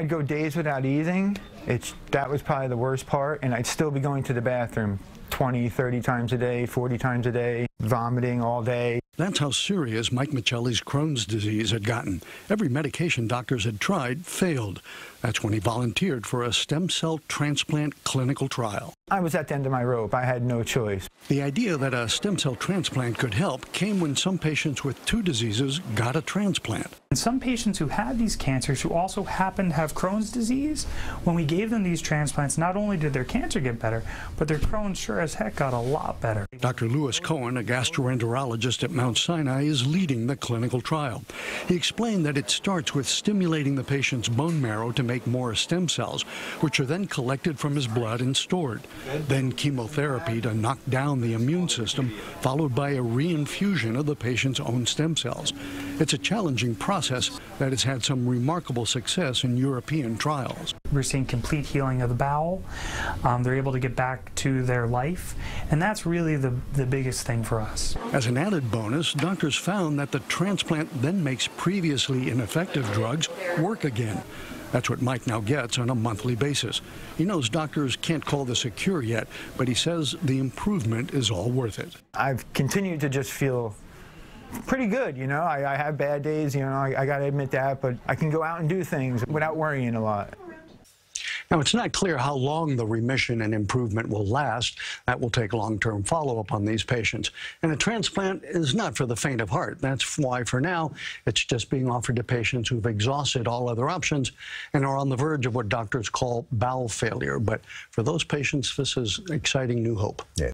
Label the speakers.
Speaker 1: I'd go days without eating. It's, that was probably the worst part, and I'd still be going to the bathroom 20, 30 times a day, 40 times a day, vomiting all day.
Speaker 2: That's how serious Mike Michelli's Crohn's disease had gotten. Every medication doctors had tried failed. That's when he volunteered for a stem cell transplant clinical trial.
Speaker 1: I was at the end of my rope. I had no choice.
Speaker 2: The idea that a stem cell transplant could help came when some patients with two diseases got a transplant.
Speaker 3: And some patients who had these cancers who also happened to have Crohn's disease, when we gave them these transplants, not only did their cancer get better, but their Crohn's sure as heck got a lot better.
Speaker 2: Dr. Louis Cohen, a gastroenterologist at Mount Sinai, is leading the clinical trial. He explained that it starts with stimulating the patient's bone marrow to make more stem cells, which are then collected from his blood and stored. Then chemotherapy to knock down the immune system, followed by a reinfusion of the patient's own stem cells. It's a challenging process that has had some remarkable success in European trials.
Speaker 3: We're seeing complete healing of the bowel. Um, they're able to get back to their life, and that's really the, the biggest thing for us.
Speaker 2: As an added bonus, doctors found that the transplant then makes previously ineffective drugs work again. That's what Mike now gets on a monthly basis. He knows doctors can't call this a cure yet, but he says the improvement is all worth it.
Speaker 1: I've continued to just feel pretty good, you know. I, I have bad days, you know, I, I got to admit that, but I can go out and do things without worrying a lot.
Speaker 2: Now, it's not clear how long the remission and improvement will last. That will take long-term follow-up on these patients. And a transplant is not for the faint of heart. That's why, for now, it's just being offered to patients who've exhausted all other options and are on the verge of what doctors call bowel failure. But for those patients, this is exciting new hope. Yeah.